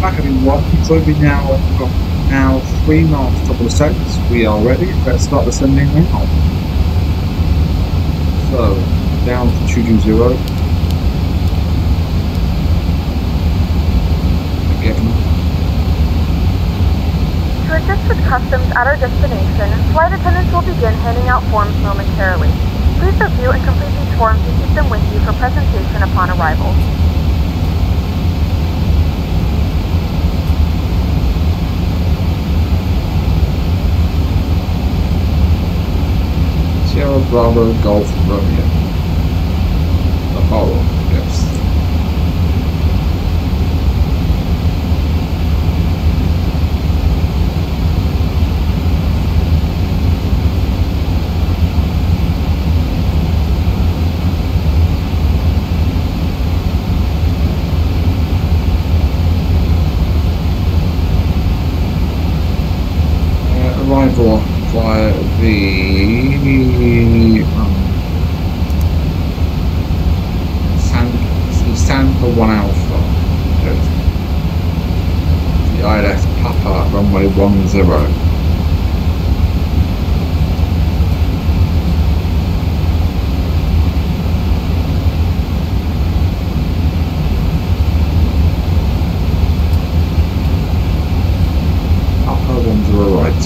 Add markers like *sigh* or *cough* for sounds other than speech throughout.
back everyone. Driving now got now three miles to the states. We are ready. Let's start descending now. So down to two zero. Again. To assist with customs at our destination, flight attendants will begin handing out forms momentarily. Please review and complete these forms and keep them with you for presentation upon arrival. Sierra Bravo Golf Romeo. Apollo, yes. Uh, arrival via the um, San, Santa One Alpha. The ILS Papa runway one zero. Papa one zero right.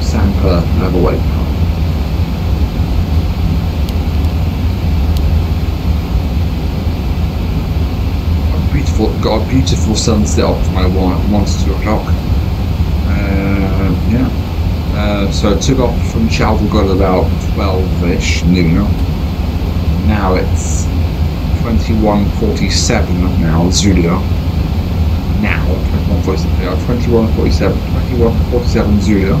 Sampa overweight car. A beautiful, got a beautiful sunset off my one, one to two o'clock. Uh, yeah. Uh, so I took off from Charles de Gaulle about 12-ish noon. Now it's 21.47 now, Zulu. Now, 21.47, yeah, 21.47, 21.47 Zulu.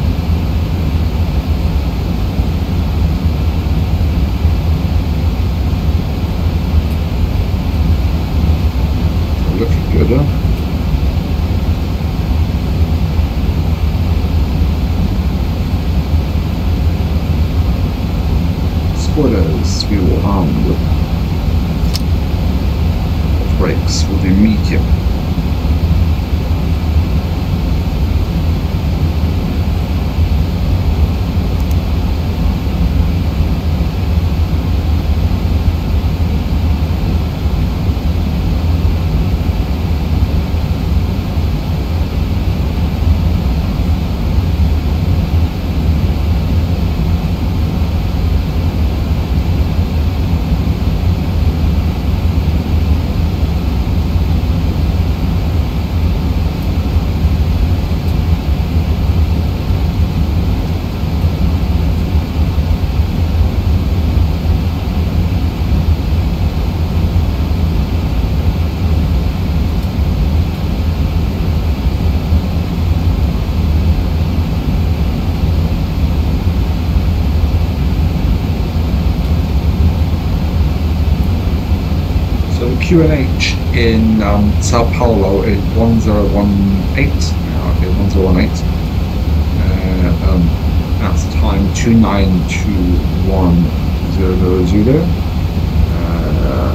Looking good, huh? Spoilers, we will arm with brakes will be medium. So the QNH in um, Sao Paulo is 1018. Now, okay, 1018. Uh, um, that's time 2921000. Uh.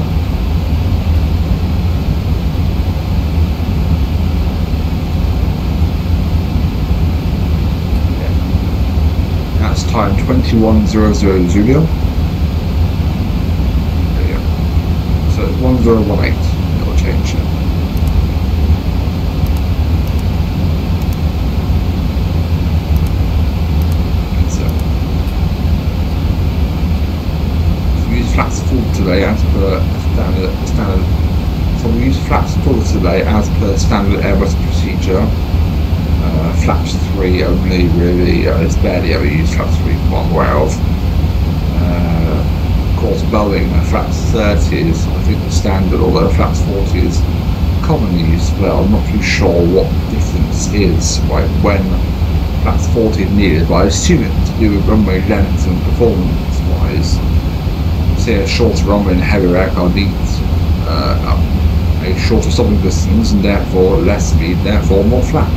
That's time 2100 Zulu. There you 1018. It'll change it. So, we use flaps full today as per standard standard. So we use flaps full today as per standard Airbus procedure. Uh, flaps three only really. Uh, it's barely ever used flaps three. One of. Uh, course, Boeing uh, flaps 30s, I think the standard, although flaps 40 is commonly used well. I'm not too sure what the difference is right, when flaps 40 is needed, but I assume it's to do with runway length and performance wise. Say a shorter runway and heavier aircraft needs uh, a shorter stopping distance and therefore less speed, therefore more flap.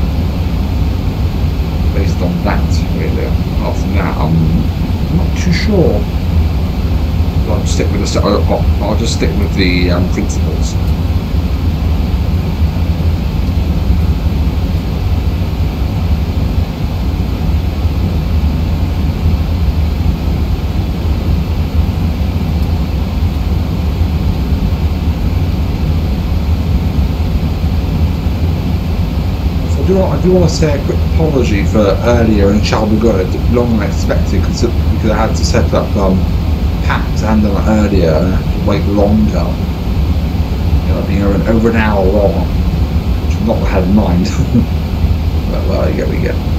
Based on that really. Apart from that, I'm not too sure. I'll stick with the. I'll, I'll just stick with the um, principles. I do, want- I do want to say a quick apology for earlier in Charles Good, longer than expected because I had to set up um, packs and it earlier wait longer. You know, being over, an hour long, which is not what I had in mind. *laughs* but well, there we go.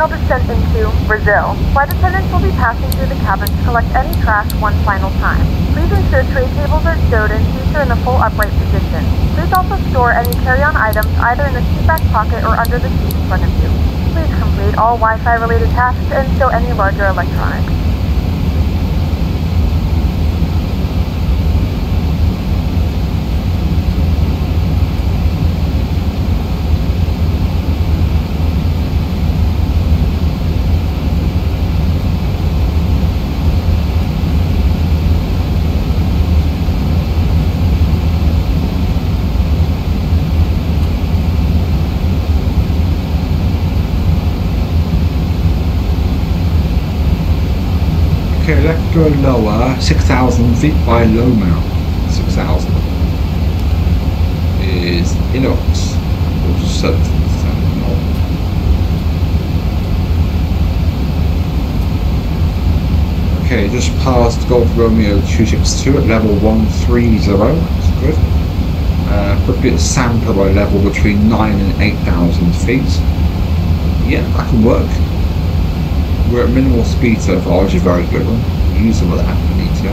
Final descent into Brazil. Flight attendants will be passing through the cabin to collect any trash one final time. Please ensure tray tables are stowed and seats are in the full upright position. Please also store any carry-on items either in the seat back pocket or under the seat in front of you. Please complete all Wi-Fi related tasks and stow any larger electronics. Okay, let's go lower. 6,000 feet by low mount. 6,000 is Inox. Okay, just passed Golf Romeo 262 at level 130. That's good. Uh, a of sample by level between 9 and 8,000 feet. Yeah, that can work. We're at minimal speed so far, which is very good. We'll need to.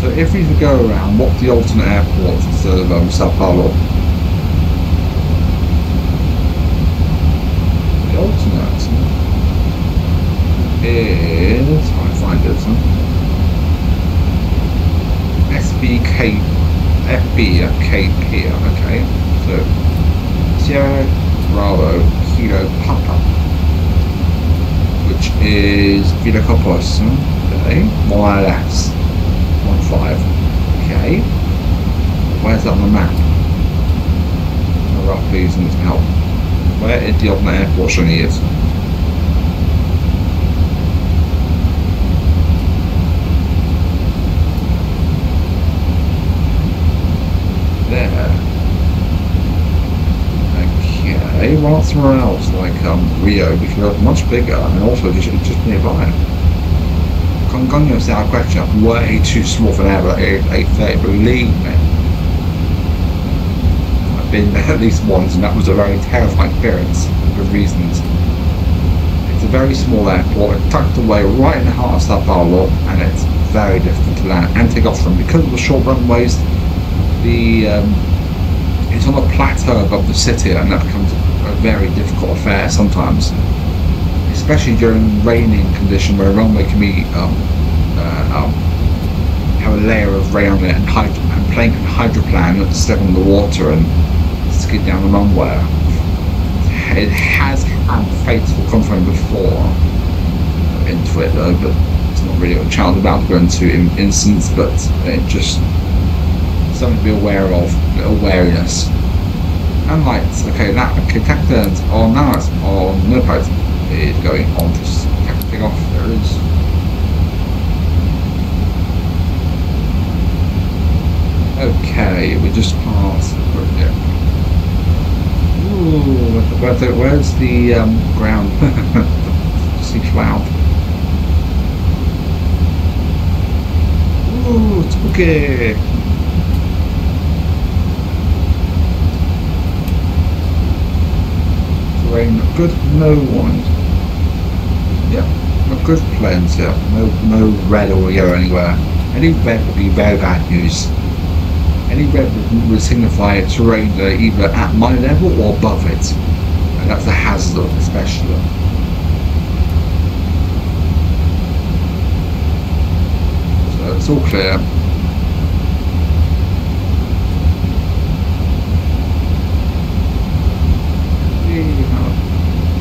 So if we go around, what the alternate instead of um, Sao Paulo? The alternate is... I find it. Huh? SBK FB at KP, okay. So Sierra Bravo Kilo Papa, which is Viracopos, okay, more or less. One five. Okay. Where's that on the map? Roughly isn't help. Where is the alternate airport showing is? there. Okay, well somewhere else like um, Rio because it's much bigger and also just just nearby. Congonhas South question way too small for an air eight thirty, believe me. I've been there at least once and that was a very terrifying experience for reasons. It's a very small airport, it's tucked away right in the heart of Sao Paulo and it's very difficult to land and take off from because of the short runways the um, it's on a plateau above the city and that becomes a very difficult affair sometimes especially during raining condition where a runway can be um, uh, um, have a layer of rain on it and, and plane can hydroplan step on the water and skid down the runway it has had fatal conflict before into it though but it's not really a child about to go into in- instance but it just something to be aware of, awareness. And lights, okay, that okay, captains on now it's on no is going on to take off. There is. Okay, we just passed. Yeah. Ooh, where the, where's the um, ground? *laughs* See cloud. Ooh, spooky. Rain, good, no wind. Yeah, a good planes here. No, no red or yellow anywhere. Any red would be very bad news. Any red would, would signify terrain uh, either at my level or above it. And that's a hazard, especially. So it's all clear.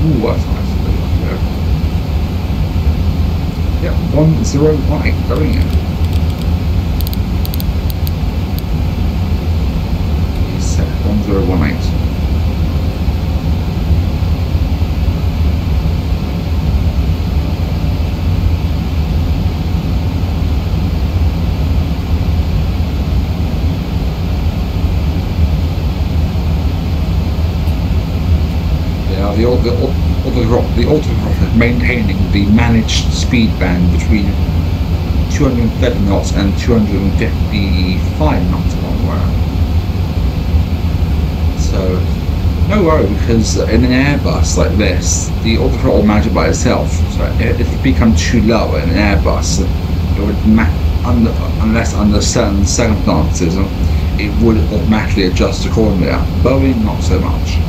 Ooh, that's nice. Yeah, 101, going in. Set 1018. the the auto the auto maintaining the managed speed band between 230 knots and 255 knots along way. So no worry because in an Airbus like this, the autothrottle it by itself. So if it becomes too low in an Airbus, it would under, unless under certain circumstances, it would automatically adjust accordingly. Boeing, not so much.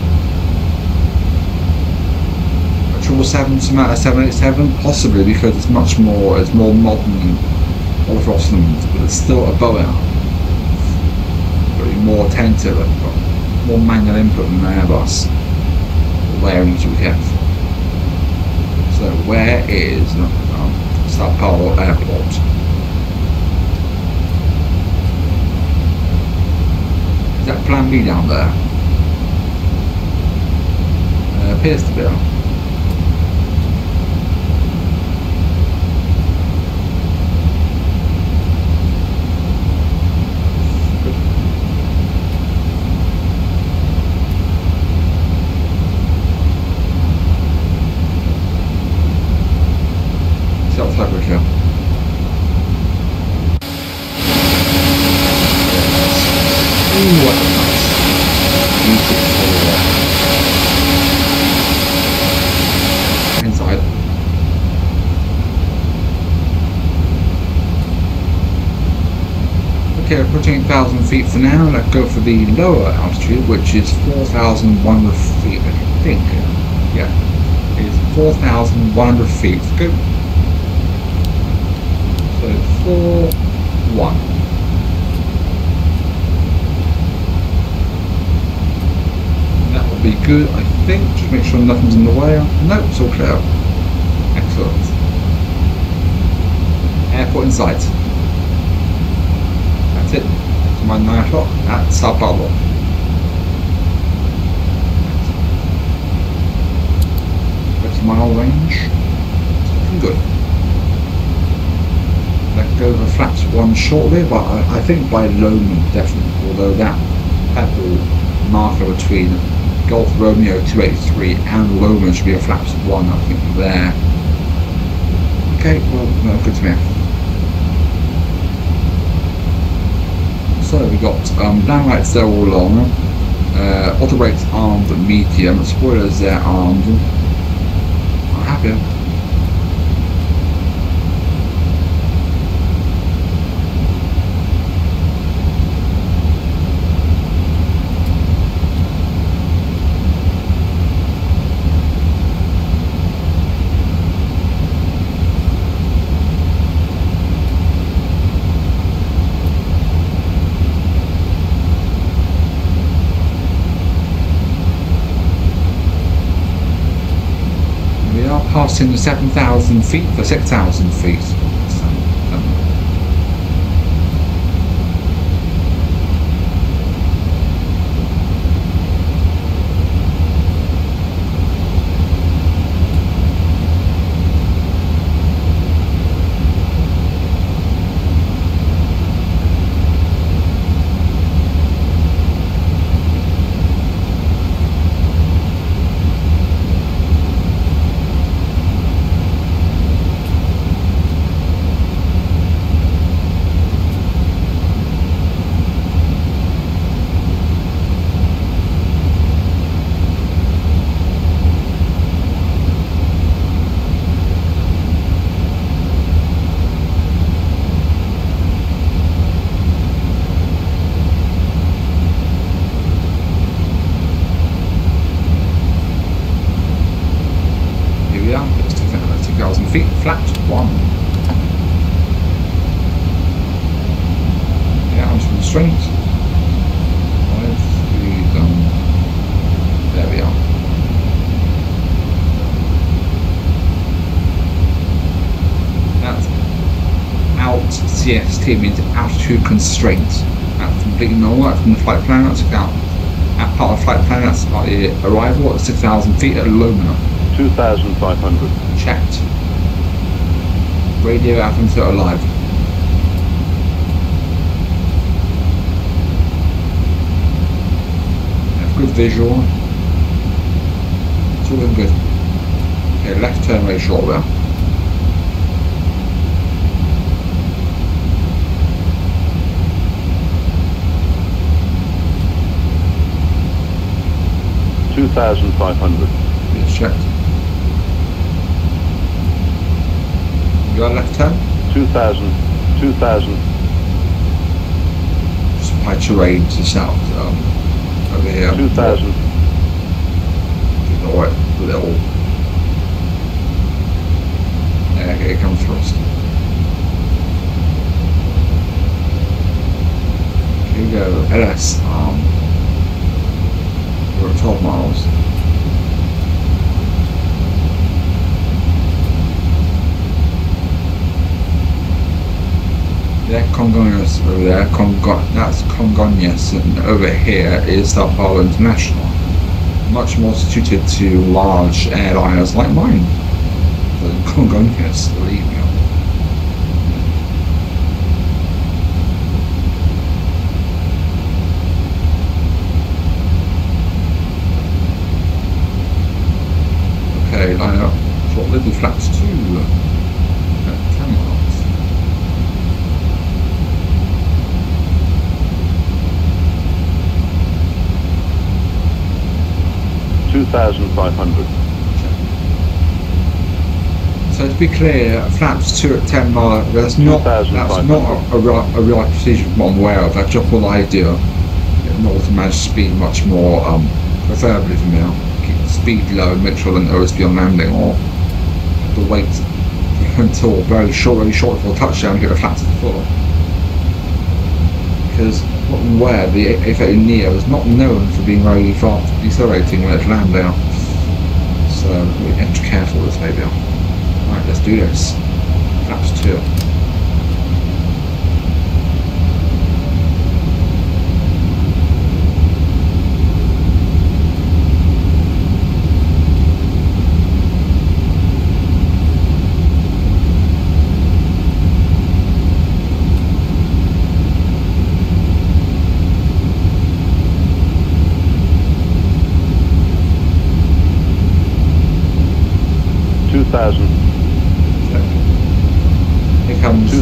777 to 787, possibly because it's much more, it's more modern Oliver Osmonds, but it's still a Boeing. Very more attentive, more manual input than an Airbus. To be kept. So where is um, Sao Paulo Airport? Is that Plan B down there? Uh, appears to be. Okay, approaching 8,000 feet for now. Let's go for the lower altitude, which is 4,100 feet, I think. Yeah, it's 4,100 feet. Go. So, 4, 1. That will be good, I think. Just make sure nothing's in the way. No, it's all clear. Excellent. Airport in sight it to my 9 o'clock at Sao Paulo. That's mile range. Looking good. Let go of the flaps one shortly, but I, I think by Loma definitely, although that purple marker between Golf Romeo 283 and Loma should be a flaps one, I think, there. Okay, well, no, good to me. So we got um, lights there all along, uh, auto brakes armed medium, spoilers there armed. I'm happy. Passing 7,000 feet for 6,000 feet. ACST means altitude constraint. That's completely normal, that's from the flight plan, that's about at part of flight plan, that's about the arrival at 6,000 feet at Lomona. 2,500. Checked. Radio atoms are alive. Have good visual. It's all good. Okay, left turn very short there. Two thousand five hundred. Yes, checked. You got left thousand. Two thousand. Just by terrain to south. Um, over here. Two thousand. Ignore it. Little. Yeah, here it comes first. Here we go. LS. Um, we're 12 miles. Yeah, Congonhas over there. Congo- that's Congonhas, and over here is Sao Paulo International. Much more suited to large airliners like mine than Congonhas, believe me. Okay, line up. Short little flaps two. At 10 miles. Two thousand five hundred. So to be clear, flaps two at ten mile. That's not that's not a, a, right- a right procedure from what I'm aware of. That's just I. In order to manage speed much more, um, preferably keep the speed low Mitchell and beyond landing or the weight *laughs* until very short, very short for a touchdown get a flat to the floor. Because where the FA Neo is not known for being very fast decelerating when it's landing. So we have to careful with this maybe. Alright, let's do this. Flaps 2.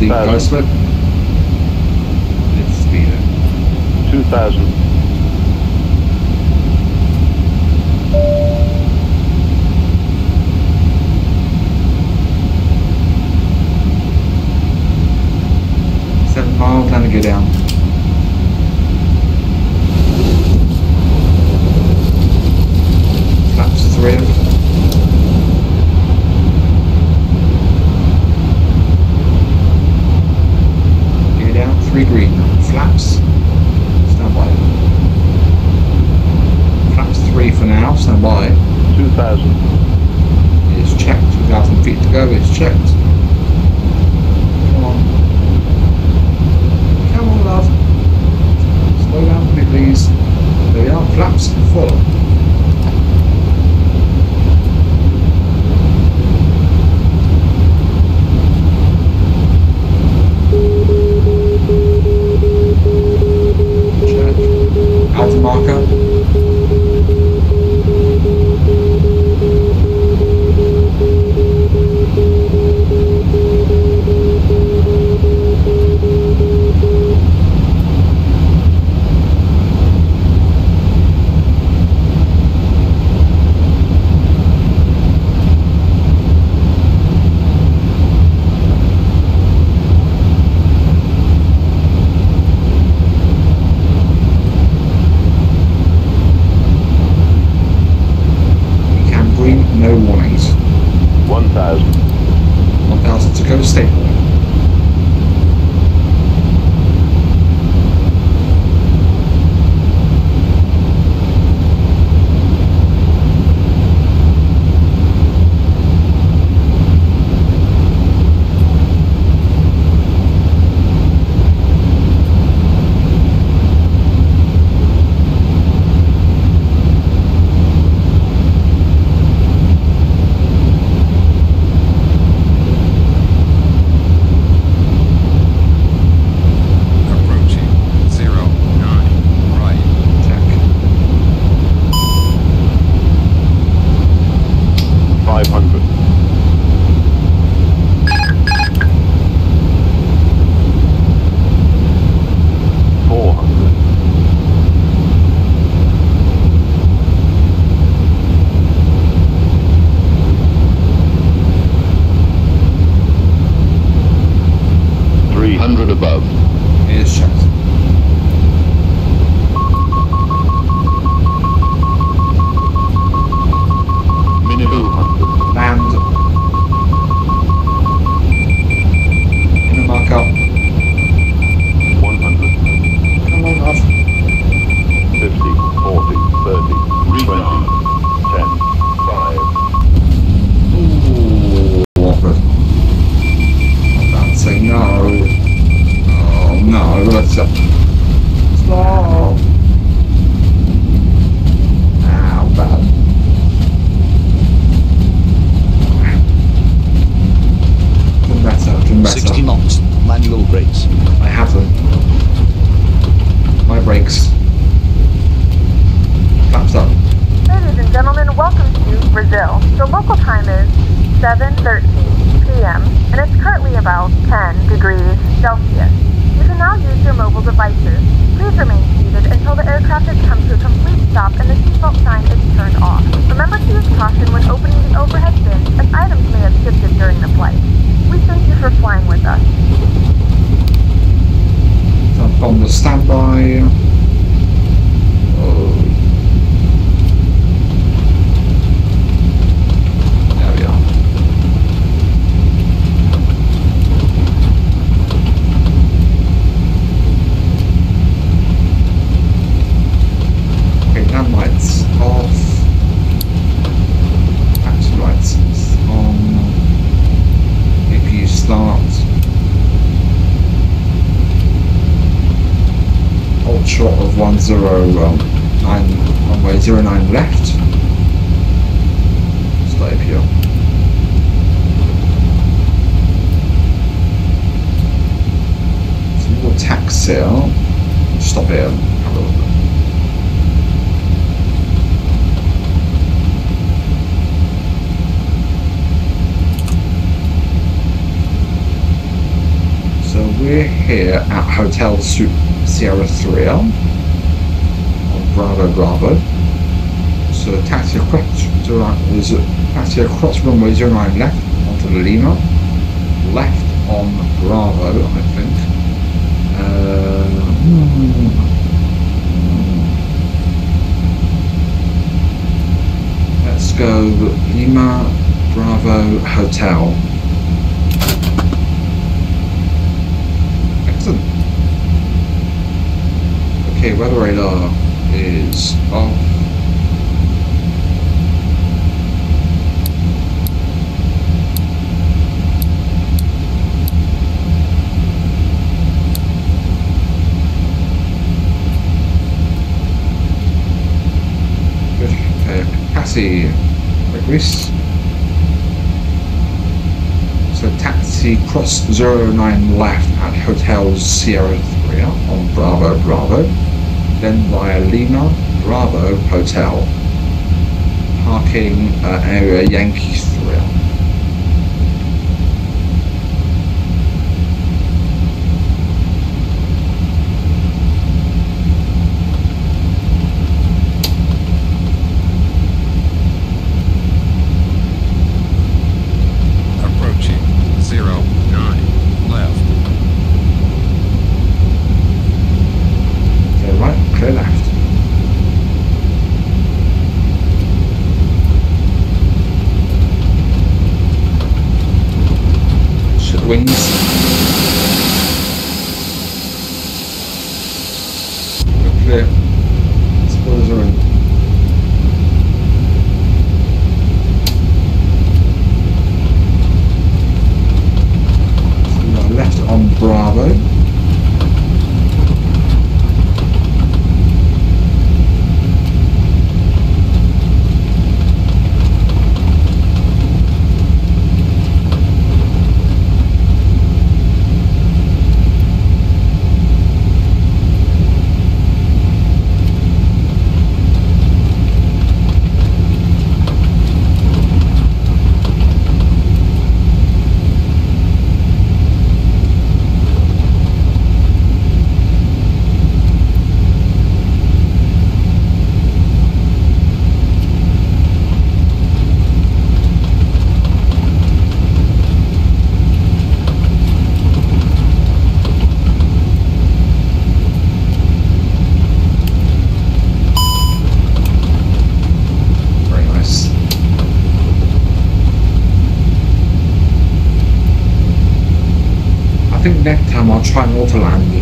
Here comes the 2000. It's speeder. Two thousand. Seven miles, time to go down. Left. Up here. So we'll taxi out. Stop look. So we're here at Hotel Sierra 3 on Bravo Bravo. So taxi across to there's a taxi across runway 09 left onto Lima, left on Bravo, I think. Uh. Let's go Lima Bravo Hotel. Excellent. Okay, weather radar is off. Okay, Cassie, Greece. So taxi cross 09 left at Hotel Sierra 3 on Bravo Bravo. Then via Lima Bravo Hotel. Parking uh, area Yankee 3. Approaching. Zero, nine. Left. Clear right, clear left. Shut the wings. We're clear. Spoilers are in. So we are left on Bravo. Very nice. I think next time I'll try an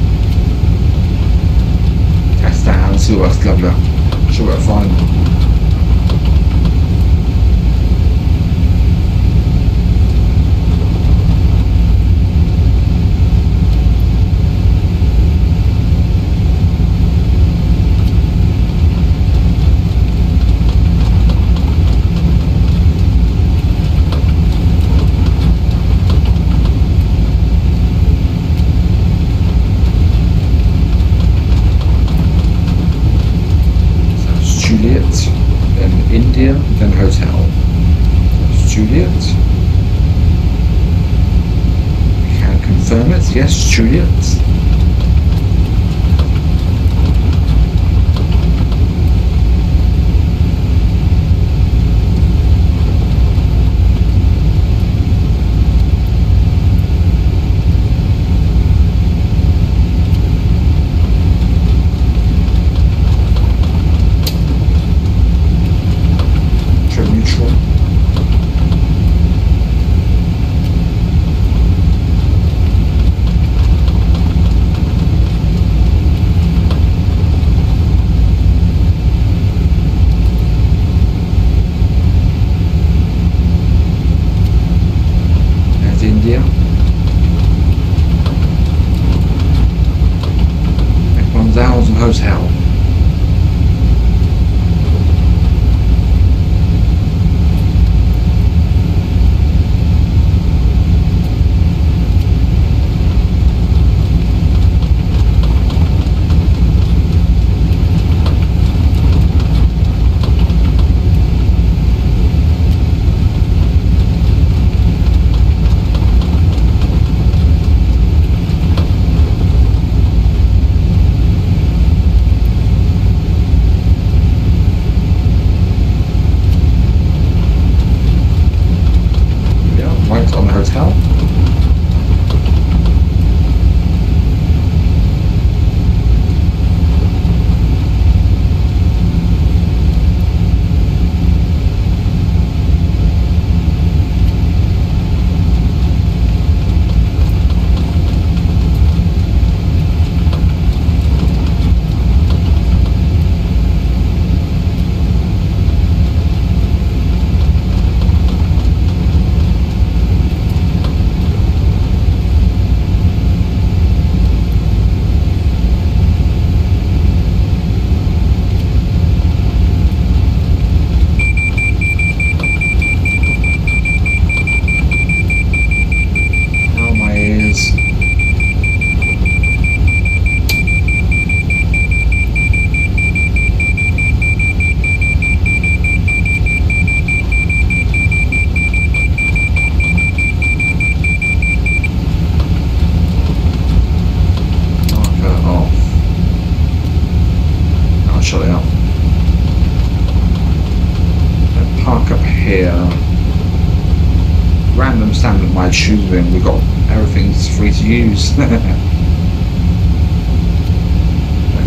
my. We've got everything's free to use. *laughs* then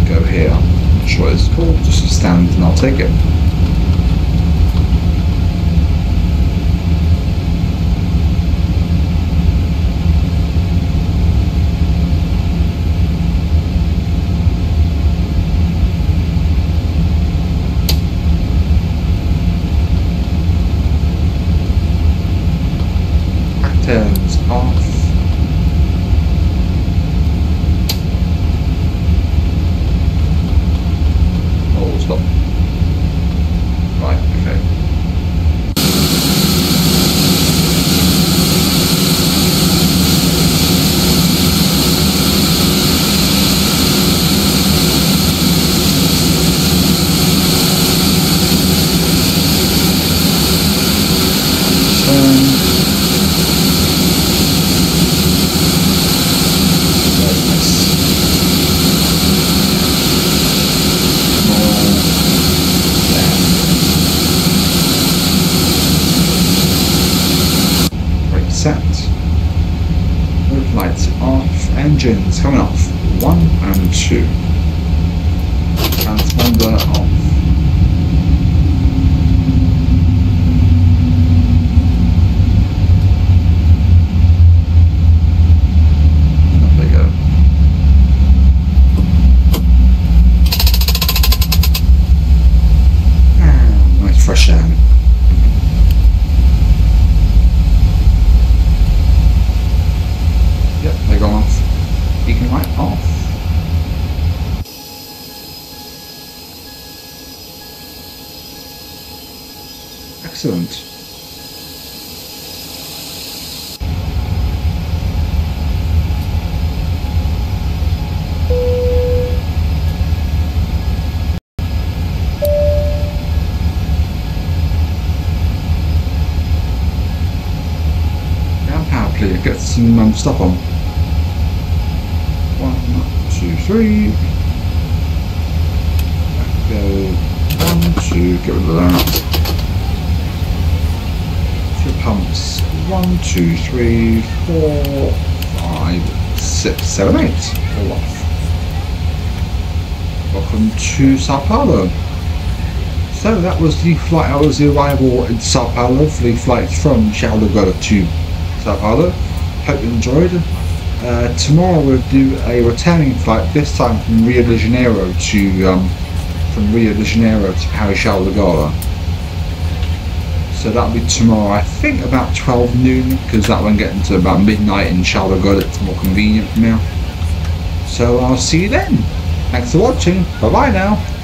go here. I'm not sure it's called. Just stand and I'll take it. Back turns off. Oh, stop. Right, okay. Turn. Very nice. More there. Brake set. Roof lights off. Engines coming off. One and two. Transponder off. Off they go. Ah, nice fresh air. Yep, they're gone off. Beacon light off. Excellent. get some um, stuff on. One, two, three. Go one, two, get rid of that. One, two, three, four, five, six, seven, eight. All off. Welcome to Sao Paulo. So that was the flight. That was the arrival in Sao Paulo for the flight from Gaulle to Sao Paulo. Hope you enjoyed. Uh, tomorrow we'll do a returning flight. This time from Rio de Janeiro to um, from Rio de Janeiro to Paris Charles de. So that'll be tomorrow. I think about 12 noon because that one getting to about midnight in de Gaulle. It's more convenient for me. So I'll see you then. Thanks for watching. Bye bye now.